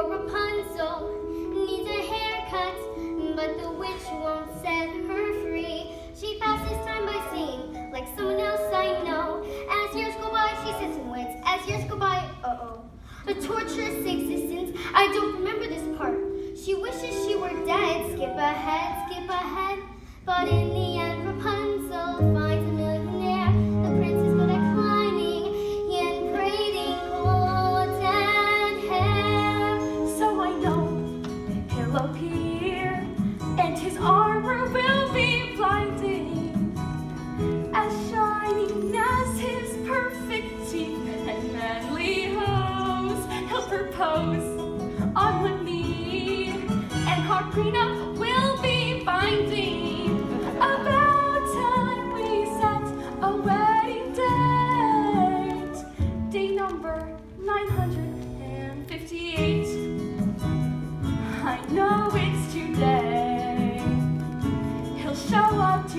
for Rapunzel needs a haircut, but the witch won't set her free. She passes time by singing, like someone else I know. As years go by, she sits and waits. As years go by, uh-oh. A torturous existence, I don't remember this part. She wishes she were dead, skip ahead, skip ahead, but in the end,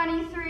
23